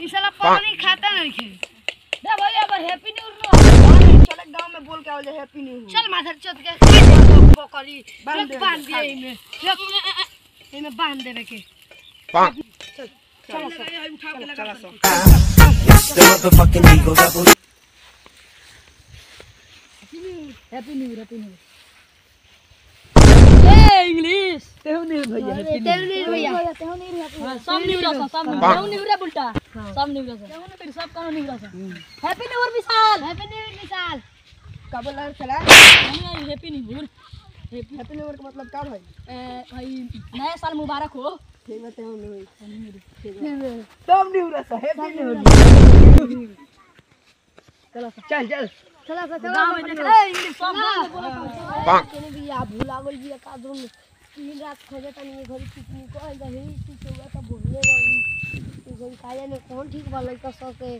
ई साला पानी खाता नहीं खे दे भैया अब हैप्पी न्यू ईयर चल गाँव में बोल के आओ जे हैप्पी न्यू ईयर चल माधर चोत के बकरी बाँध बाँध दे। इमे इमे बाँध देवे के चला सो The motherfucking Eagle Rebel. Happy new year happy new year A English तेहु नहीं भैया हैप्पी तेरे भैया हाँ, सब न्यू ईयर सब ईयर बुलटा सब न्यू ईयर तेरे सब का new year happy new year Vishal happy new year Vishal का बोल रहा चला हमें happy new year happy new year का मतलब का भाई ए, भाई नया साल मुबारक हो ठीक है तेहु नहीं तब new year happy new year चल चल चला में देख इंग्लिश सब बोला। केने आ भूला गल भी का तीन रात खोजे तनी ये घरी पिकनिक को आई रही तू चोगा तो भूलने रही घरी काया ने कौन ठीक वाला का सो के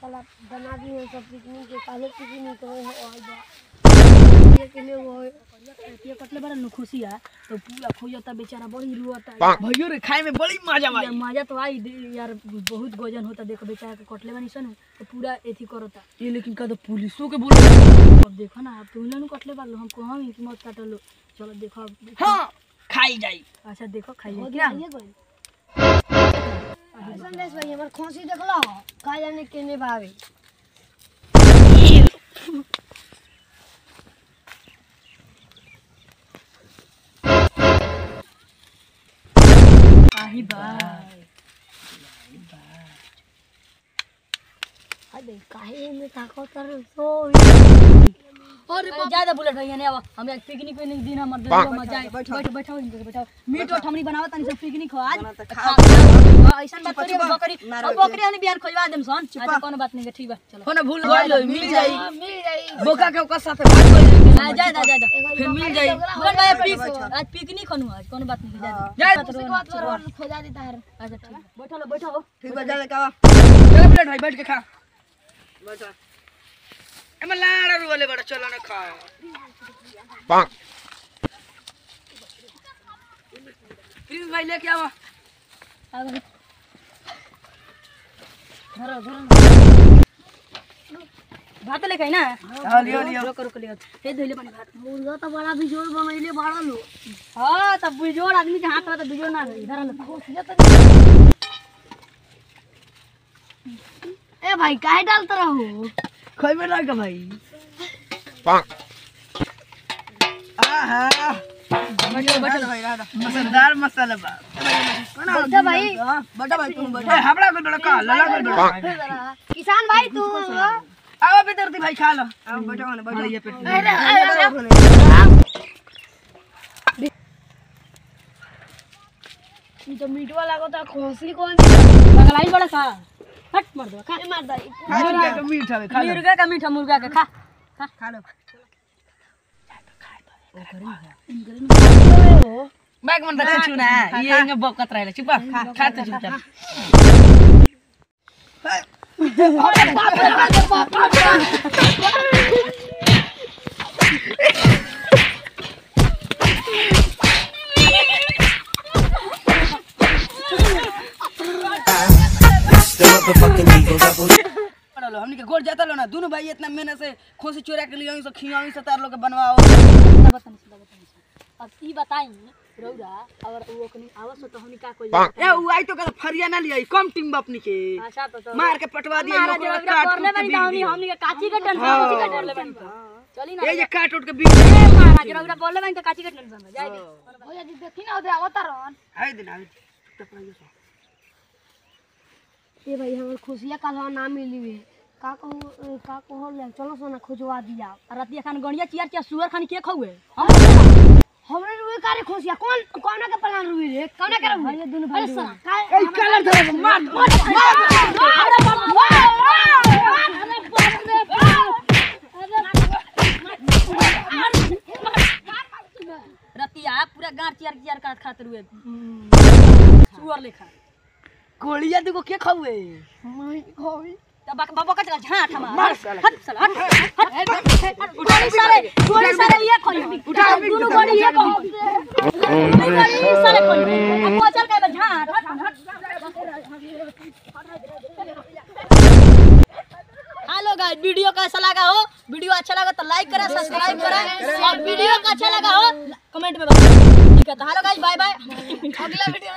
साला बना दी है सब पिकनिक के काले पिकनिक हो आई बा ये के लिए वो ये कटले बड़ा नुखुशी है तो पूरा खोजता बेचारा बड़ी रुआता भैया रे खाए में बड़ी मज़ा यार मज़ा तो आई यार बहुत गजन होता देखो बेचारा के कटले बानी सन तो पूरा एथी करता ये लेकिन का तो पुलिसों के बोल अब देखो ना अब तुम लोग कटले बालो हम को कि मत काटलो चलो देखो। हाँ खाई जाई। अच्छा देखो खाई हो क्या? संदेश भाई हमर खोसी देखला का जाने केने भावे आही बा अबे काहे में ताको तर सो अरे ज़्यादा बुलेट भैया ने अब। हम एक पिकनिक पे दिन हमर दिन मज़ा आए बैठो। बैठो इनके बैठो। मीट और हमनी बनावत तनी सब पिकनिक हो आज। ऐसा बात करिए बकरी अब बकरी हनी बिहान खोजवा देम सन। अच्छा कोनो बात नहीं ठीक बा चलो। होना भूल गइल मिल जाई। मिल जाई। बोका के ओकर साथे बात कइल आ जा जा जा फिर मिल जाई। बुलेट भाई पिक आज पिकनिक हनु आज कोनो बात नहीं जा जाए उसके बाद खोजा देता है अच्छा ठीक बैठो लो बैठो। ठीक बा जा का बैठ के खा। बैठा एमे लाड़ा रोले बड़ा चलो ना खा प्लीज़ भाई लेके आवा आ गए धरो धरो। भात लेके ना? हाँ लियो लियो। रोक रोक लियो। हे धइले पानी भात। मुर्गा तो बड़ा बिजोड़ बनैले बड़ा लो हाँ तब बिजोड़ आदमी के हाथ में तो बिजोड़ ना रही धरो लो। ए भाई काहे डालत रहो? खइबे ना का भाई। आहा मसालेदार मसाला बा। बैठा भाई। बैठा भाई तुम बैठो हमरा को बड़ा का लला को बड़ा किसान भाई तू आओ भीतर दी भाई खा लो। आओ बैठो ना बैठो ये पेट ई तो मीटवा लागता खोसी कौन पगलाई बड़ा खा हट मर दो खा मार दई मुर्गा का मीठा है, खा मुर्गा का मीठा मुर्गा का खा खा खा लो बैग मन रखे छू ना ये इंगे बकत रहले चुप खा तो चुपचाप The motherfucking Eagle Rebel. लो हमनी के गोर जाता लो ना। दोनों भाई इतना मेहनत से खोसी चोरा के लिए सब खियावी से तार लोग बनवाओ। अब ई बताई रौरा और वो कनी आवस तो हमनी का कोई ए उ आई तो कल फरिया ना लिया कम टीम बा अपनी के। अच्छा तो तो मार के पटवा दिए लोग काट करले उट के हमनी हमनी के काची के टेंशन काची के टेंशन बनी चली ना। ए ये काट उट के बीच ए महाराज रौरा बोलले बनी तो काची के टेंशन जाई हो। जा देखी ना उधर अवतारन आए दिन आए ए भाई हमर खुशिया कालवा ना मिली वे का कहू का कहल जाए चलो सोना खोजवा दिया रतिया खान गणिया चियर चियर सुअर खान के खौए हमरे रुए कारे खोसिया कौन कौन के प्लान रुए रे कौन के रुए अरे दोनों भाई का ए कलर धर मार रतिया पूरा गांठ चियर चियर काट खातिर हुए सुअर लेखा कोलिया देखो के खावे तब बाबा का चला झाट हमार मार साला। हट साला हट हट उठाई सारे गोली सारे ये खोली। उठा दोनों गोली ये खोली। गोली सारे खोली। अब चल के झाट हट हट हेलो गाइस वीडियो कैसा लगा हो? वीडियो अच्छा लगा तो लाइक करें सब्सक्राइब करें। और वीडियो का अच्छा लगा हो? कमेंट में बताएँ ठीक है तो हेलो गाइस बाय बाय अगला वीडियो